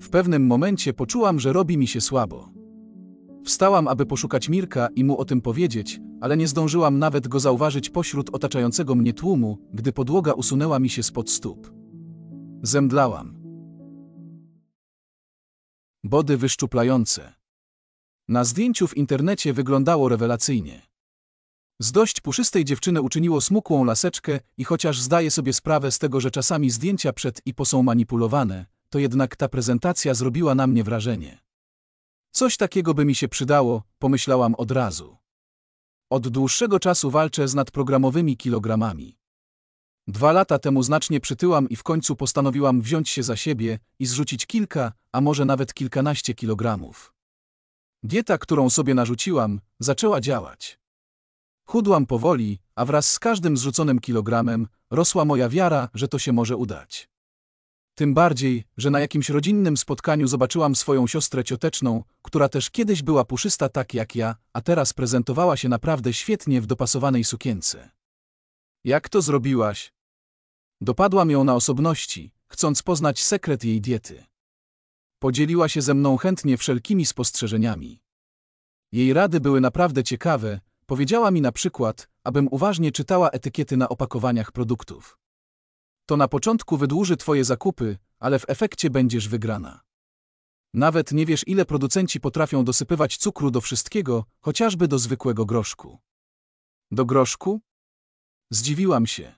W pewnym momencie poczułam, że robi mi się słabo. Wstałam, aby poszukać Mirka i mu o tym powiedzieć, ale nie zdążyłam nawet go zauważyć pośród otaczającego mnie tłumu, gdy podłoga usunęła mi się spod stóp. Zemdlałam. Body wyszczuplające. Na zdjęciu w internecie wyglądało rewelacyjnie. Z dość puszystej dziewczyny uczyniło smukłą laseczkę i chociaż zdaję sobie sprawę z tego, że czasami zdjęcia przed i po są manipulowane, to jednak ta prezentacja zrobiła na mnie wrażenie. Coś takiego by mi się przydało, pomyślałam od razu. Od dłuższego czasu walczę z nadprogramowymi kilogramami. Dwa lata temu znacznie przytyłam i w końcu postanowiłam wziąć się za siebie i zrzucić kilka, a może nawet kilkanaście kilogramów. Dieta, którą sobie narzuciłam, zaczęła działać. Chudłam powoli, a wraz z każdym zrzuconym kilogramem rosła moja wiara, że to się może udać. Tym bardziej, że na jakimś rodzinnym spotkaniu zobaczyłam swoją siostrę cioteczną, która też kiedyś była puszysta tak jak ja, a teraz prezentowała się naprawdę świetnie w dopasowanej sukience. Jak to zrobiłaś? Dopadłam ją na osobności, chcąc poznać sekret jej diety. Podzieliła się ze mną chętnie wszelkimi spostrzeżeniami. Jej rady były naprawdę ciekawe, powiedziała mi na przykład, abym uważnie czytała etykiety na opakowaniach produktów. To na początku wydłuży Twoje zakupy, ale w efekcie będziesz wygrana. Nawet nie wiesz, ile producenci potrafią dosypywać cukru do wszystkiego, chociażby do zwykłego groszku. Do groszku? Zdziwiłam się.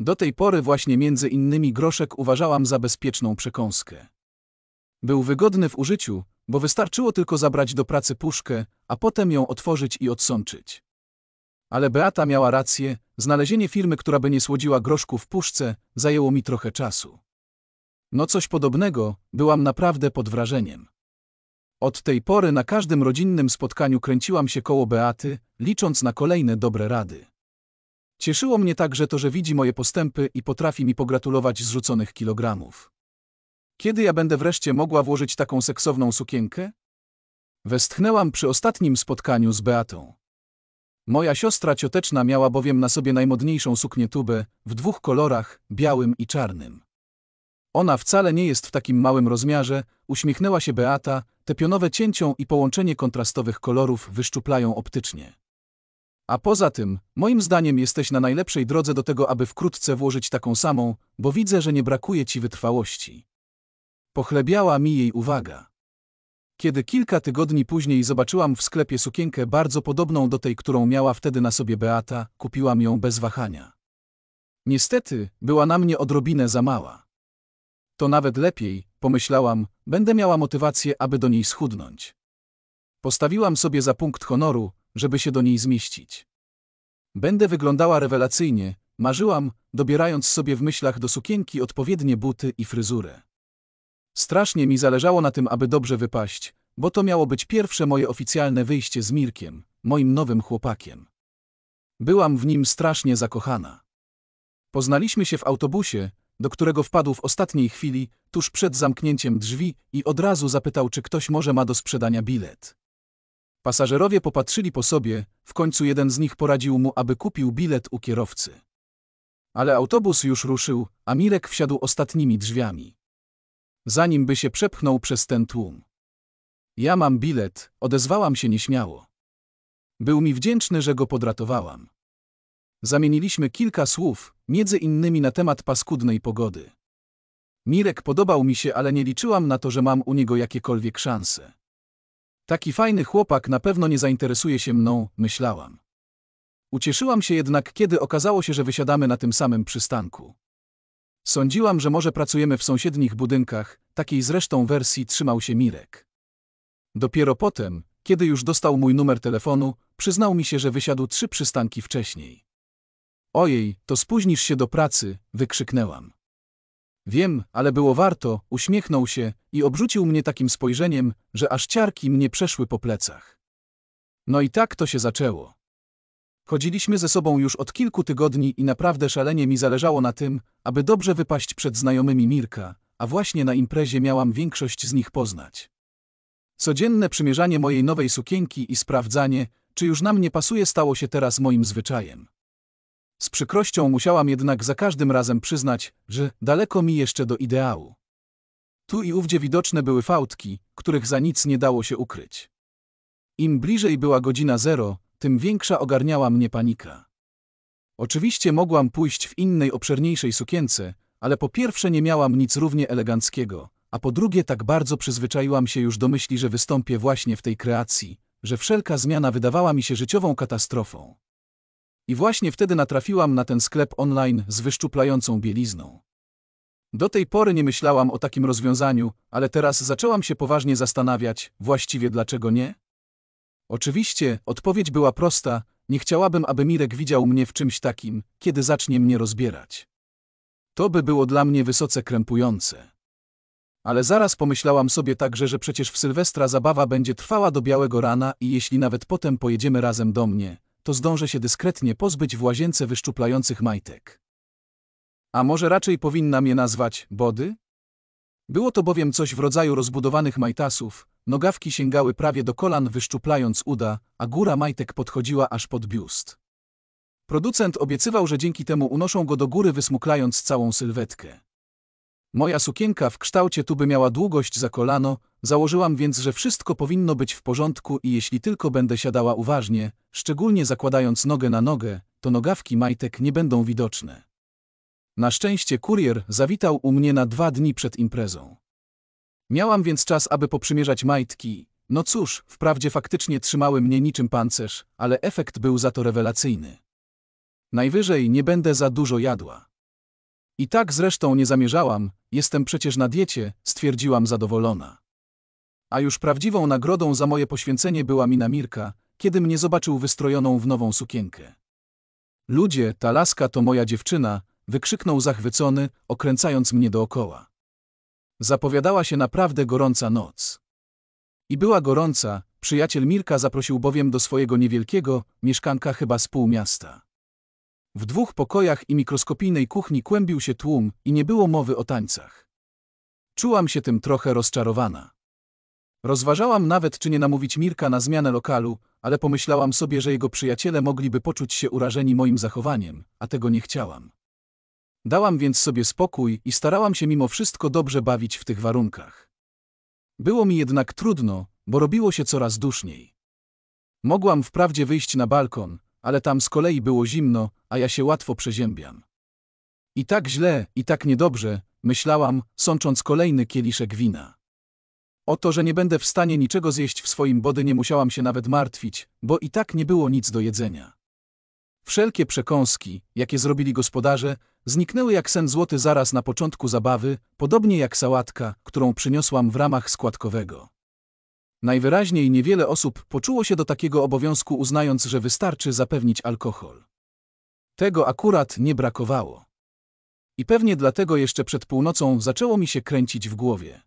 Do tej pory właśnie między innymi groszek uważałam za bezpieczną przekąskę. Był wygodny w użyciu, bo wystarczyło tylko zabrać do pracy puszkę, a potem ją otworzyć i odsączyć. Ale Beata miała rację, znalezienie firmy, która by nie słodziła groszku w puszce, zajęło mi trochę czasu. No coś podobnego, byłam naprawdę pod wrażeniem. Od tej pory na każdym rodzinnym spotkaniu kręciłam się koło Beaty, licząc na kolejne dobre rady. Cieszyło mnie także to, że widzi moje postępy i potrafi mi pogratulować zrzuconych kilogramów. Kiedy ja będę wreszcie mogła włożyć taką seksowną sukienkę? Westchnęłam przy ostatnim spotkaniu z Beatą. Moja siostra cioteczna miała bowiem na sobie najmodniejszą suknię tubę, w dwóch kolorach, białym i czarnym. Ona wcale nie jest w takim małym rozmiarze, uśmiechnęła się Beata, te pionowe cięcią i połączenie kontrastowych kolorów wyszczuplają optycznie. A poza tym, moim zdaniem jesteś na najlepszej drodze do tego, aby wkrótce włożyć taką samą, bo widzę, że nie brakuje ci wytrwałości. Pochlebiała mi jej uwaga. Kiedy kilka tygodni później zobaczyłam w sklepie sukienkę bardzo podobną do tej, którą miała wtedy na sobie Beata, kupiłam ją bez wahania. Niestety, była na mnie odrobinę za mała. To nawet lepiej, pomyślałam, będę miała motywację, aby do niej schudnąć. Postawiłam sobie za punkt honoru, żeby się do niej zmieścić. Będę wyglądała rewelacyjnie, marzyłam, dobierając sobie w myślach do sukienki odpowiednie buty i fryzurę. Strasznie mi zależało na tym, aby dobrze wypaść, bo to miało być pierwsze moje oficjalne wyjście z Mirkiem, moim nowym chłopakiem. Byłam w nim strasznie zakochana. Poznaliśmy się w autobusie, do którego wpadł w ostatniej chwili, tuż przed zamknięciem drzwi i od razu zapytał, czy ktoś może ma do sprzedania bilet. Pasażerowie popatrzyli po sobie, w końcu jeden z nich poradził mu, aby kupił bilet u kierowcy. Ale autobus już ruszył, a Mirek wsiadł ostatnimi drzwiami. Zanim by się przepchnął przez ten tłum. Ja mam bilet, odezwałam się nieśmiało. Był mi wdzięczny, że go podratowałam. Zamieniliśmy kilka słów, między innymi na temat paskudnej pogody. Mirek podobał mi się, ale nie liczyłam na to, że mam u niego jakiekolwiek szanse. Taki fajny chłopak na pewno nie zainteresuje się mną, myślałam. Ucieszyłam się jednak, kiedy okazało się, że wysiadamy na tym samym przystanku. Sądziłam, że może pracujemy w sąsiednich budynkach, takiej zresztą wersji trzymał się Mirek. Dopiero potem, kiedy już dostał mój numer telefonu, przyznał mi się, że wysiadł trzy przystanki wcześniej. Ojej, to spóźnisz się do pracy, wykrzyknęłam. Wiem, ale było warto, uśmiechnął się i obrzucił mnie takim spojrzeniem, że aż ciarki mnie przeszły po plecach. No i tak to się zaczęło. Chodziliśmy ze sobą już od kilku tygodni i naprawdę szalenie mi zależało na tym, aby dobrze wypaść przed znajomymi Mirka, a właśnie na imprezie miałam większość z nich poznać. Codzienne przymierzanie mojej nowej sukienki i sprawdzanie, czy już na mnie pasuje, stało się teraz moim zwyczajem. Z przykrością musiałam jednak za każdym razem przyznać, że daleko mi jeszcze do ideału. Tu i ówdzie widoczne były fałdki, których za nic nie dało się ukryć. Im bliżej była godzina zero, tym większa ogarniała mnie panika. Oczywiście mogłam pójść w innej, obszerniejszej sukience, ale po pierwsze nie miałam nic równie eleganckiego, a po drugie tak bardzo przyzwyczaiłam się już do myśli, że wystąpię właśnie w tej kreacji, że wszelka zmiana wydawała mi się życiową katastrofą. I właśnie wtedy natrafiłam na ten sklep online z wyszczuplającą bielizną. Do tej pory nie myślałam o takim rozwiązaniu, ale teraz zaczęłam się poważnie zastanawiać, właściwie dlaczego nie? Oczywiście, odpowiedź była prosta, nie chciałabym, aby Mirek widział mnie w czymś takim, kiedy zacznie mnie rozbierać. To by było dla mnie wysoce krępujące. Ale zaraz pomyślałam sobie także, że przecież w Sylwestra zabawa będzie trwała do białego rana i jeśli nawet potem pojedziemy razem do mnie, to zdążę się dyskretnie pozbyć w łazience wyszczuplających majtek. A może raczej powinnam je nazwać body? Było to bowiem coś w rodzaju rozbudowanych majtasów, nogawki sięgały prawie do kolan wyszczuplając uda, a góra majtek podchodziła aż pod biust. Producent obiecywał, że dzięki temu unoszą go do góry wysmuklając całą sylwetkę. Moja sukienka w kształcie tuby miała długość za kolano, założyłam więc, że wszystko powinno być w porządku i jeśli tylko będę siadała uważnie, szczególnie zakładając nogę na nogę, to nogawki majtek nie będą widoczne. Na szczęście kurier zawitał u mnie na dwa dni przed imprezą. Miałam więc czas, aby poprzymierzać majtki. No cóż, wprawdzie faktycznie trzymały mnie niczym pancerz, ale efekt był za to rewelacyjny. Najwyżej nie będę za dużo jadła. I tak zresztą nie zamierzałam, jestem przecież na diecie, stwierdziłam zadowolona. A już prawdziwą nagrodą za moje poświęcenie była mina Mirka, kiedy mnie zobaczył wystrojoną w nową sukienkę. Ludzie, ta laska to moja dziewczyna, wykrzyknął zachwycony, okręcając mnie dookoła. Zapowiadała się naprawdę gorąca noc. I była gorąca, przyjaciel Mirka zaprosił bowiem do swojego niewielkiego, mieszkanka chyba z pół miasta. W dwóch pokojach i mikroskopijnej kuchni kłębił się tłum i nie było mowy o tańcach. Czułam się tym trochę rozczarowana. Rozważałam nawet, czy nie namówić Mirka na zmianę lokalu, ale pomyślałam sobie, że jego przyjaciele mogliby poczuć się urażeni moim zachowaniem, a tego nie chciałam. Dałam więc sobie spokój i starałam się mimo wszystko dobrze bawić w tych warunkach. Było mi jednak trudno, bo robiło się coraz duszniej. Mogłam wprawdzie wyjść na balkon, ale tam z kolei było zimno, a ja się łatwo przeziębiam. I tak źle, i tak niedobrze, myślałam, sącząc kolejny kieliszek wina. O to, że nie będę w stanie niczego zjeść w swoim body nie musiałam się nawet martwić, bo i tak nie było nic do jedzenia. Wszelkie przekąski, jakie zrobili gospodarze, zniknęły jak sen złoty zaraz na początku zabawy, podobnie jak sałatka, którą przyniosłam w ramach składkowego. Najwyraźniej niewiele osób poczuło się do takiego obowiązku uznając, że wystarczy zapewnić alkohol. Tego akurat nie brakowało. I pewnie dlatego jeszcze przed północą zaczęło mi się kręcić w głowie.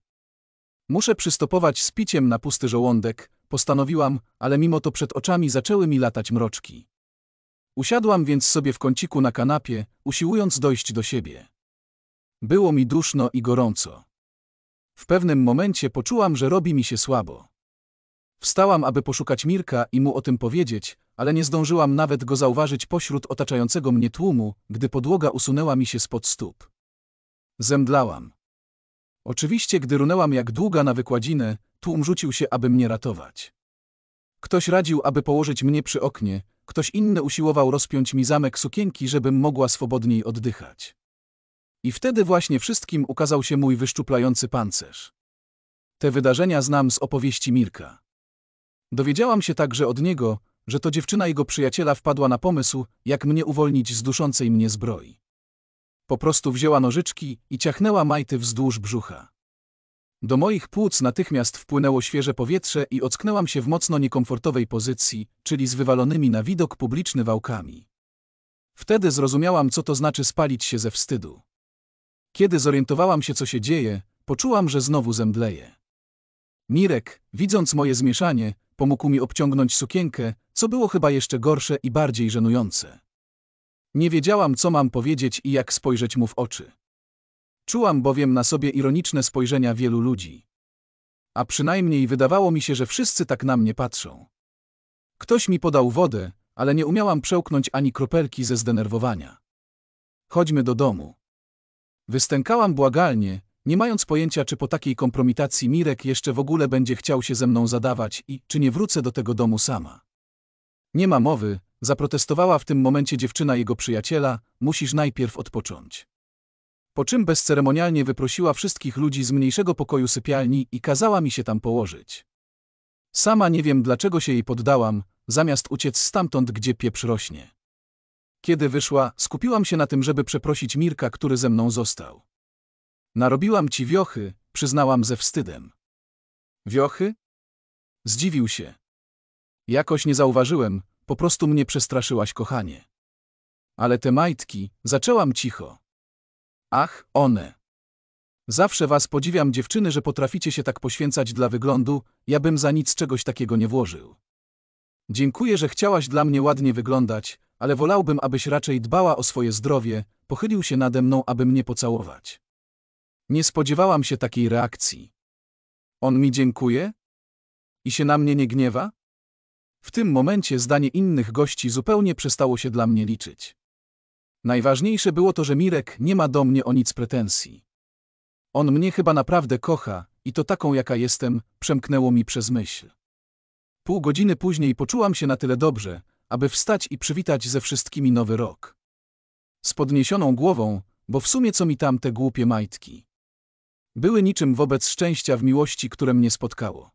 Muszę przystopować z piciem na pusty żołądek, postanowiłam, ale mimo to przed oczami zaczęły mi latać mroczki. Usiadłam więc sobie w kąciku na kanapie, usiłując dojść do siebie. Było mi duszno i gorąco. W pewnym momencie poczułam, że robi mi się słabo. Wstałam, aby poszukać Mirka i mu o tym powiedzieć, ale nie zdążyłam nawet go zauważyć pośród otaczającego mnie tłumu, gdy podłoga usunęła mi się spod stóp. Zemdlałam. Oczywiście, gdy runęłam jak długa na wykładzinę, tłum rzucił się, aby mnie ratować. Ktoś radził, aby położyć mnie przy oknie, ktoś inny usiłował rozpiąć mi zamek sukienki, żebym mogła swobodniej oddychać. I wtedy właśnie wszystkim ukazał się mój wyszczuplający pancerz. Te wydarzenia znam z opowieści Mirka. Dowiedziałam się także od niego, że to dziewczyna jego przyjaciela wpadła na pomysł, jak mnie uwolnić z duszącej mnie zbroi. Po prostu wzięła nożyczki i ciachnęła majty wzdłuż brzucha. Do moich płuc natychmiast wpłynęło świeże powietrze i ocknęłam się w mocno niekomfortowej pozycji, czyli z wywalonymi na widok publiczny wałkami. Wtedy zrozumiałam, co to znaczy spalić się ze wstydu. Kiedy zorientowałam się, co się dzieje, poczułam, że znowu zemdleję. Mirek, widząc moje zmieszanie, pomógł mi obciągnąć sukienkę, co było chyba jeszcze gorsze i bardziej żenujące. Nie wiedziałam, co mam powiedzieć i jak spojrzeć mu w oczy. Czułam bowiem na sobie ironiczne spojrzenia wielu ludzi. A przynajmniej wydawało mi się, że wszyscy tak na mnie patrzą. Ktoś mi podał wodę, ale nie umiałam przełknąć ani kropelki ze zdenerwowania. Chodźmy do domu. Wystękałam błagalnie, Nie mając pojęcia, czy po takiej kompromitacji Mirek jeszcze w ogóle będzie chciał się ze mną zadawać i czy nie wrócę do tego domu sama. Nie ma mowy, zaprotestowała w tym momencie dziewczyna jego przyjaciela, musisz najpierw odpocząć. Po czym bezceremonialnie wyprosiła wszystkich ludzi z mniejszego pokoju sypialni i kazała mi się tam położyć. Sama nie wiem, dlaczego się jej poddałam, zamiast uciec stamtąd, gdzie pieprz rośnie. Kiedy wyszła, skupiłam się na tym, żeby przeprosić Mirka, który ze mną został. Narobiłam ci wiochy, przyznałam ze wstydem. Wiochy? Zdziwił się. Jakoś nie zauważyłem, po prostu mnie przestraszyłaś, kochanie. Ale te majtki, zaczęłam cicho. Ach, one. Zawsze was podziwiam, dziewczyny, że potraficie się tak poświęcać dla wyglądu, ja bym za nic czegoś takiego nie włożył. Dziękuję, że chciałaś dla mnie ładnie wyglądać, ale wolałbym, abyś raczej dbała o swoje zdrowie, pochylił się nade mną, aby mnie pocałować. Nie spodziewałam się takiej reakcji. On mi dziękuje? I się na mnie nie gniewa? W tym momencie zdanie innych gości zupełnie przestało się dla mnie liczyć. Najważniejsze było to, że Mirek nie ma do mnie o nic pretensji. On mnie chyba naprawdę kocha i to taką, jaka jestem, przemknęło mi przez myśl. Pół godziny później poczułam się na tyle dobrze, aby wstać i przywitać ze wszystkimi nowy rok. Z podniesioną głową, bo w sumie co mi tam te głupie majtki. Były niczym wobec szczęścia w miłości, które mnie spotkało.